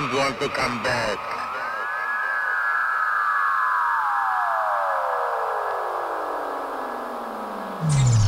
don't want to come back. Thank